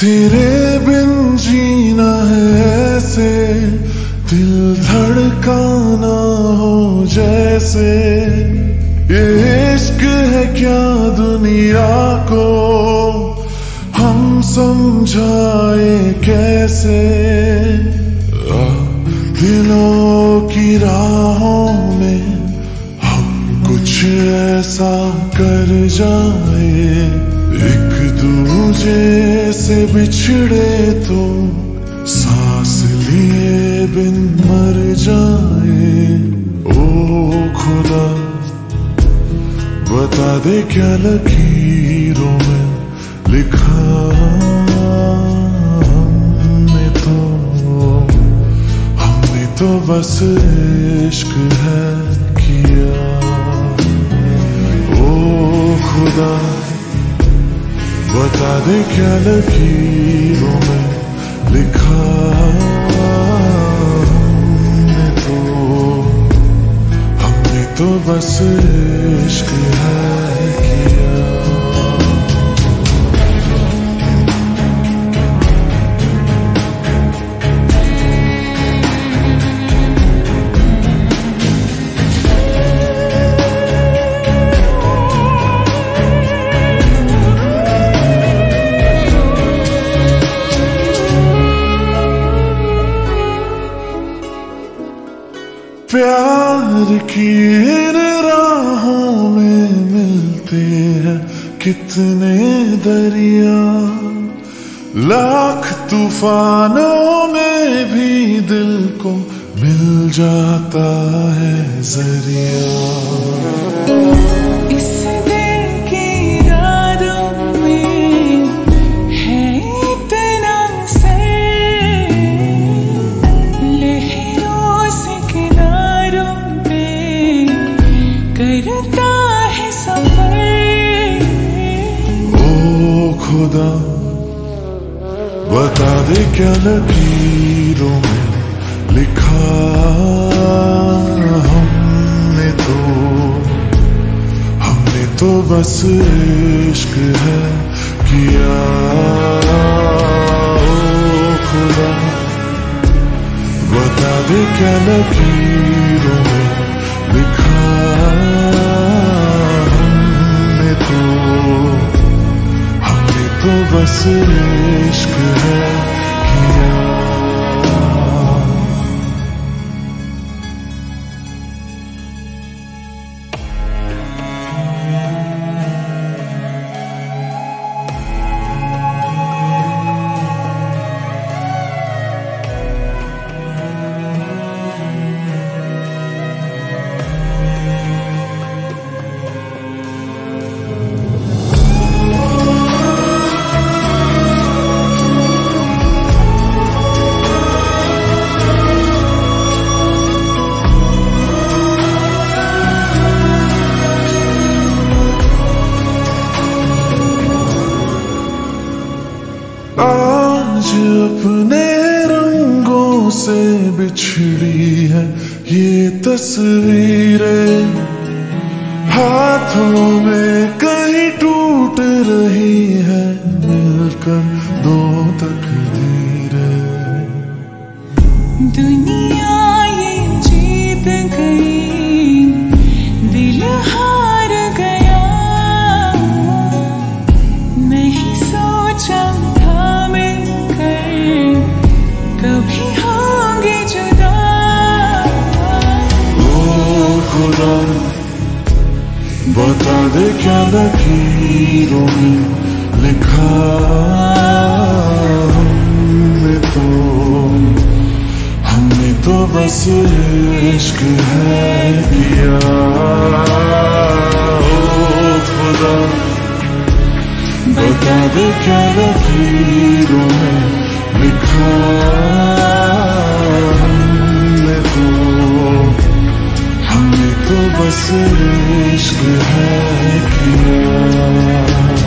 تیرے بن جینا ہے ایسے، دل دھڑکانا ہو جیسے۔ یہ عشق ہے کیا دنیا کو؟ ہم سمجھائے کیسے؟ دلوں کی راہوں میں ہم کچھ ایسا کر جائے ایک دوجے سے بچھڑے تو سانس لیے بن مر جائے۔ او خدا، بتا دے کیا لکیروں میں لکھا۔ ہم نے تو، ہم نے تو بس عشق ہے کیا۔ او خدا۔ بتا دے کیا لکیروں میں لکھا ہم نے تو ہم نے تو بس عشق ہے۔ پیار کی ان راہوں میں ملتے ہیں کتنے دریا لاکھ طوفانوں میں بھی دل کو مل جاتا ہے ذریعہ خدا بتا دے کیا لکیروں میں لکھا ہم نے تو، ہم نے تو بس عشق ہے کیا۔ او خدا بتا دے کیا لکیروں میں لکھا ہم نے تو۔ نے تو بس عشق آج اپنے رنگوں سے بچھڑی ہے یہ تصویریں ہاتھوں میں کہیں ٹوٹ رہی ہے مل کر دو تقدیریں دنیا یہ جیت گئی دے کیا لکیروں میں لکھا ہم نے تو ہم نے تو بس عشق ہے کیا او خدا بتا دے ہم نے تو بس عشق ہے کیا